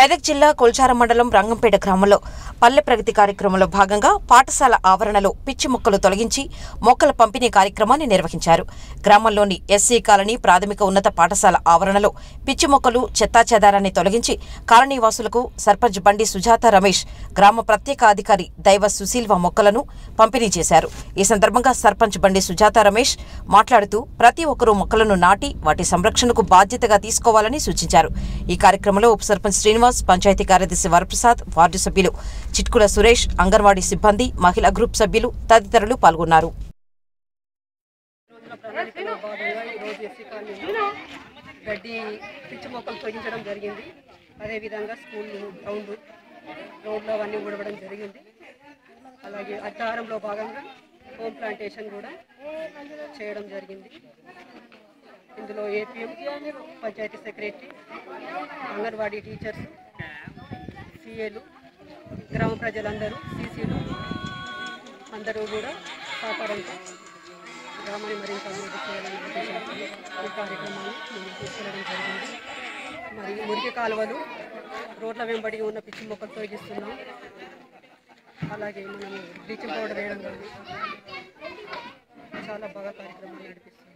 మెదక్ జిల్లా కొల్చార మండలం రంగంపేట గ్రామంలో పల్లె ప్రగతి కార్యక్రమంలో భాగంగా పాఠశాల ఆవరణలో పిచ్చి మొక్కలు తొలగించి మొక్కల పంపిణీ కార్యక్రమాన్ని నిర్వహించారు. గ్రామంలోని ఎస్సీ కాలనీ ప్రాథమిక ఉన్నత పాఠశాల ఆవరణలో పిచ్చి మొక్కలు చెత్తాచెదారాన్ని తొలగించి కాలనీవాసులకు సర్పంచ్ బండి సుజాత రమేష్ గ్రామ ప్రత్యేక అధికారి దైవ సుశీల్వ మొక్కలను పంపిణీ చేశారు. ఈ సందర్భంగా సర్పంచ్ బండి సుజాత రమేష్ మాట్లాడుతూ ప్రతి ఒక్కరూ మొక్కలను నాటి వాటి సంరక్షణకు బాధ్యతగా తీసుకోవాలని సూచించారు. ఈ కార్యక్రమంలో ఉప సర్పంచ్ శ్రీనివాస్ శ్రీనివాస్ పంచాయతీ కార్యదర్శి వరప్రసాద్ వార్డు సభ్యులు చిట్కుల సురేష్ అంగన్వాడీ సిబ్బంది మహిళా గ్రూప్ సభ్యులు తదితరులు పాల్గొన్నారు. గడ్డి పిచ్చి మొక్కలు తొలగించడం జరిగింది. అదేవిధంగా స్కూల్ గ్రౌండ్ రోడ్లు అవన్నీ ఊడవడం జరిగింది. అలాగే అద్దారంలో భాగంగా హోమ్ ప్లాంటేషన్ కూడా చేయడం జరిగింది. అందులో APM panchayati secretary anganwadi teachers సీఏలు గ్రామ ప్రజలందరూ సీసీలు అందరూ కూడా సహకారంతో గ్రామాన్ని మరింత అభివృద్ధి చేయాలని ఉద్దేశంతో ఈ కార్యక్రమాన్ని మేము తీసుకెళ్ళడం జరిగింది. మరి మురికి కాలువలు రోడ్ల వెంబడి ఉన్న పిచ్చి మొక్కలు తొలగిస్తున్నాం. అలాగే మనం బ్లీచింగ్ పౌడర్ వేయడం కానీ చాలా బాగా కార్యక్రమాలు నడిపిస్తున్నాం.